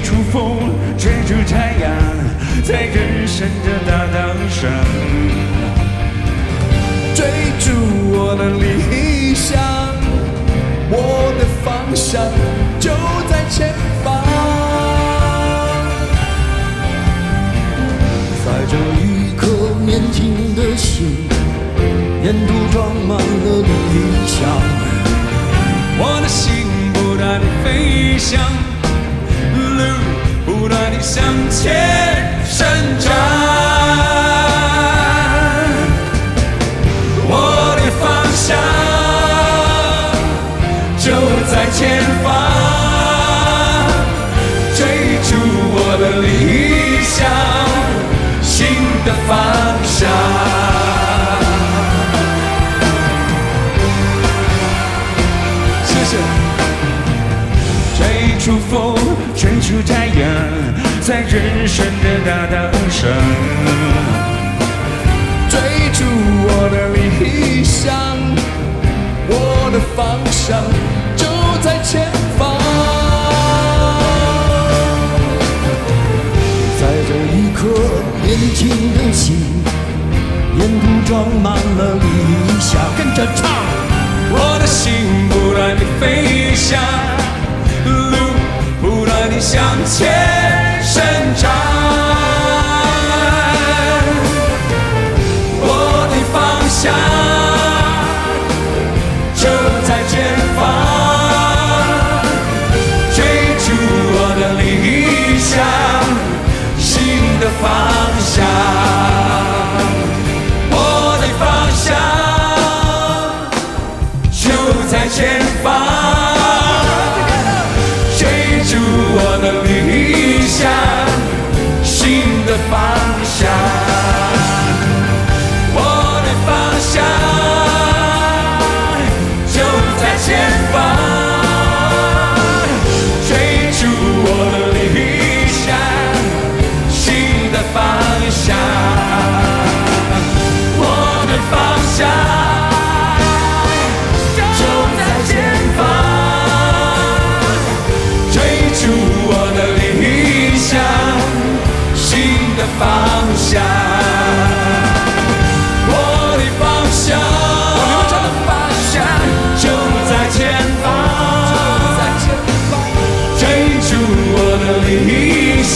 追逐风，追逐太阳，在人生的大道上，追逐我的理想，我的方向就在前方。载着一颗年轻的心，沿途装满了理想。我的心不断地飞翔，向前伸展。我的方向就在前方，追逐我的理想，新的方向。谢谢。追逐风，追逐太阳，在人生的大道上。追逐我的理想，我的方向就在前方。在这一颗年轻的心，沿途装满了理想。跟着唱，我的心不断地飞翔，路不断地向前生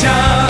자